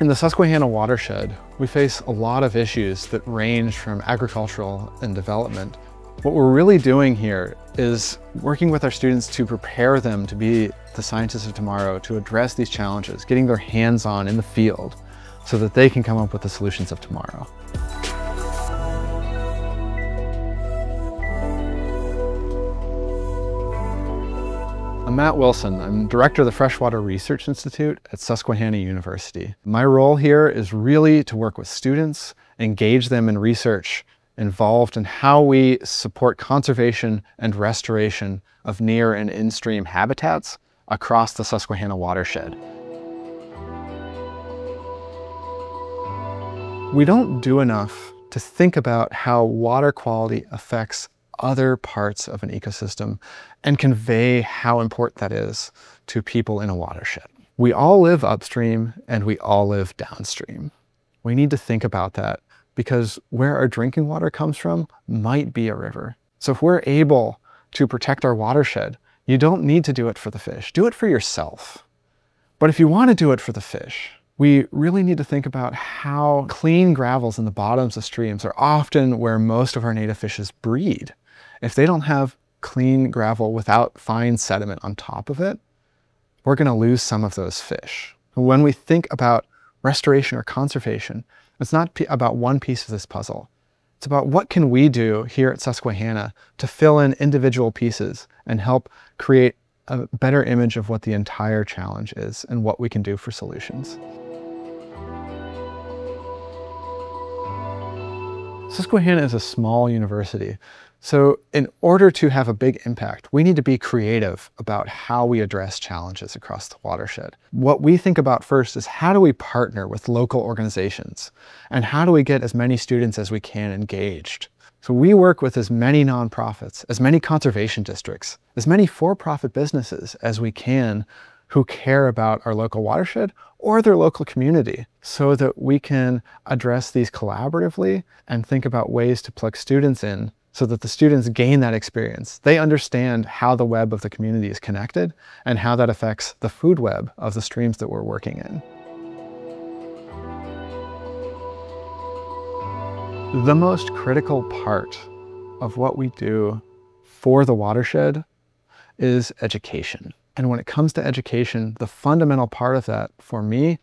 In the Susquehanna watershed, we face a lot of issues that range from agricultural and development. What we're really doing here is working with our students to prepare them to be the scientists of tomorrow, to address these challenges, getting their hands on in the field so that they can come up with the solutions of tomorrow. I'm Matt Wilson. I'm director of the Freshwater Research Institute at Susquehanna University. My role here is really to work with students, engage them in research involved in how we support conservation and restoration of near and in-stream habitats across the Susquehanna watershed. We don't do enough to think about how water quality affects other parts of an ecosystem and convey how important that is to people in a watershed. We all live upstream and we all live downstream. We need to think about that because where our drinking water comes from might be a river. So if we're able to protect our watershed, you don't need to do it for the fish. Do it for yourself. But if you want to do it for the fish, we really need to think about how clean gravels in the bottoms of streams are often where most of our native fishes breed. If they don't have clean gravel without fine sediment on top of it, we're going to lose some of those fish. When we think about restoration or conservation, it's not about one piece of this puzzle. It's about what can we do here at Susquehanna to fill in individual pieces and help create a better image of what the entire challenge is and what we can do for solutions. Susquehanna is a small university, so in order to have a big impact, we need to be creative about how we address challenges across the watershed. What we think about first is how do we partner with local organizations? And how do we get as many students as we can engaged? So we work with as many nonprofits, as many conservation districts, as many for-profit businesses as we can who care about our local watershed or their local community so that we can address these collaboratively and think about ways to plug students in so that the students gain that experience. They understand how the web of the community is connected and how that affects the food web of the streams that we're working in. The most critical part of what we do for the watershed is education. And when it comes to education, the fundamental part of that for me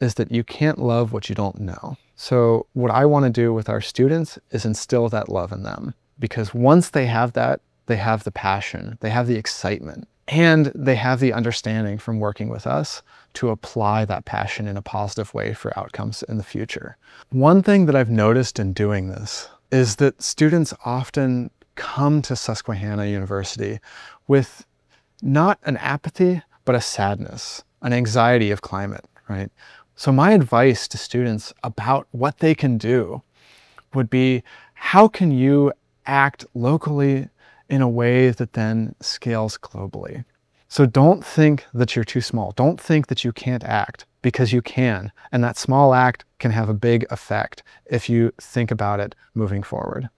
is that you can't love what you don't know. So what I want to do with our students is instill that love in them because once they have that, they have the passion, they have the excitement, and they have the understanding from working with us to apply that passion in a positive way for outcomes in the future. One thing that I've noticed in doing this is that students often come to Susquehanna University with not an apathy, but a sadness, an anxiety of climate, right? So my advice to students about what they can do would be, how can you act locally in a way that then scales globally? So don't think that you're too small. Don't think that you can't act because you can. And that small act can have a big effect if you think about it moving forward.